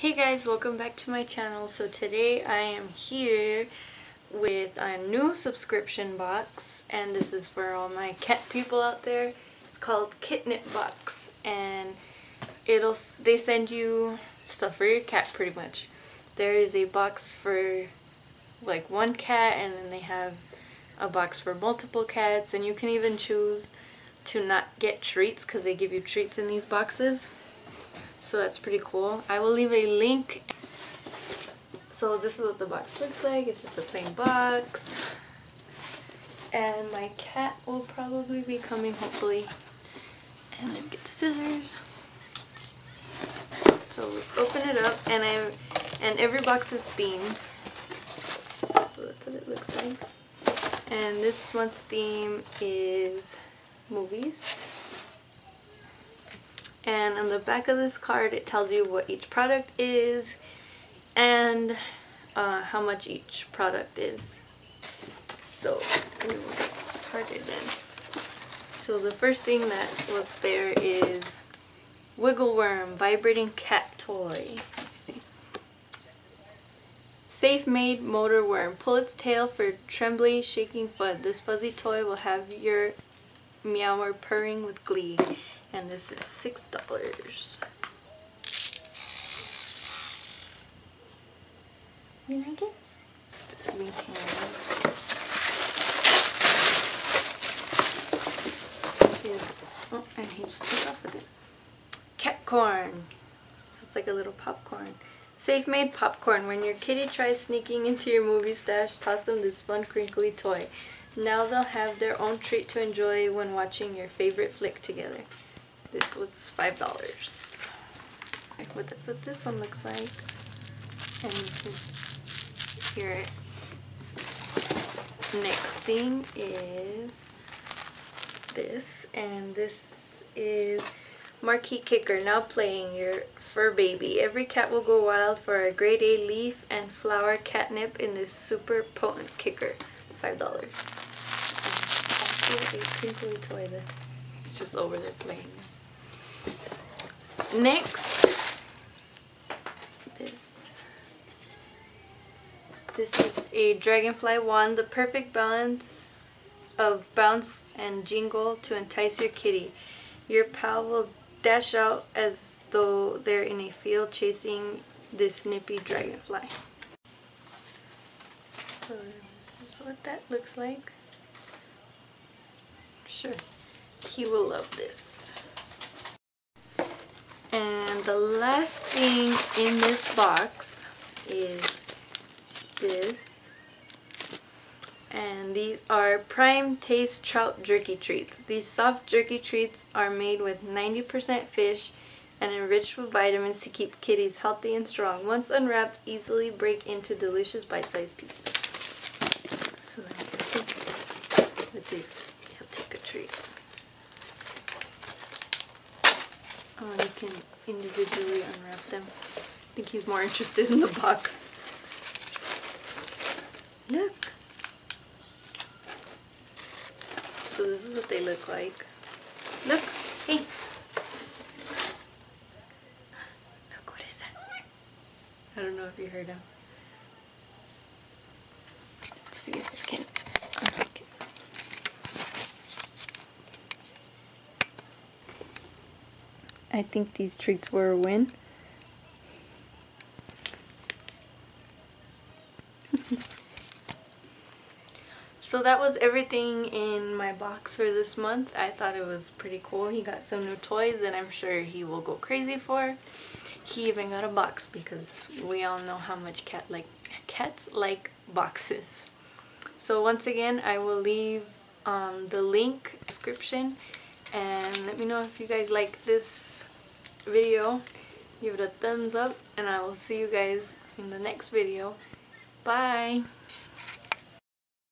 Hey guys, welcome back to my channel. So today I am here with a new subscription box and this is for all my cat people out there. It's called Kitnip Box and it'll they send you stuff for your cat pretty much. There is a box for like one cat and then they have a box for multiple cats and you can even choose to not get treats because they give you treats in these boxes so that's pretty cool. I will leave a link. So this is what the box looks like. It's just a plain box. And my cat will probably be coming hopefully. And let me get the scissors. So open it up and I and every box is themed. So that's what it looks like. And this month's theme is movies and on the back of this card it tells you what each product is and uh, how much each product is. So we will get started then. So the first thing that was there is Wiggle Worm Vibrating Cat Toy. Safe Made Motor Worm. Pull its tail for trembly, shaking fun. This fuzzy toy will have your meower purring with glee and this is six dollars you like it? Oh, and he just took off with it. Cat corn. So it's like a little popcorn. Safe made popcorn. When your kitty tries sneaking into your movie stash, toss them this fun crinkly toy. Now they'll have their own treat to enjoy when watching your favorite flick together. This was $5. What, that's what this one looks like. And you can hear it. Next thing is this. And this is Marquee Kicker. Now playing your fur baby. Every cat will go wild for a grade A leaf and flower catnip in this super potent kicker. $5. And also a crinkly toy that's just over there playing. Next, this. This is a dragonfly wand, the perfect balance of bounce and jingle to entice your kitty. Your pal will dash out as though they're in a field chasing this nippy dragonfly. So what that looks like. Sure, he will love this. And the last thing in this box is this. And these are Prime Taste Trout Jerky Treats. These soft jerky treats are made with 90% fish and enriched with vitamins to keep kitties healthy and strong. Once unwrapped, easily break into delicious bite-sized pieces. Let's see, he'll take a treat. Oh, you can individually unwrap them. I think he's more interested in the box. Look! So this is what they look like. Look! Hey! Look, what is that? I don't know if you heard him. Let's see if I can I think these treats were a win. so that was everything in my box for this month. I thought it was pretty cool. He got some new toys and I'm sure he will go crazy for. He even got a box because we all know how much cat like cats like boxes. So once again, I will leave um, the link description and let me know if you guys like this video. Give it a thumbs up and I will see you guys in the next video. Bye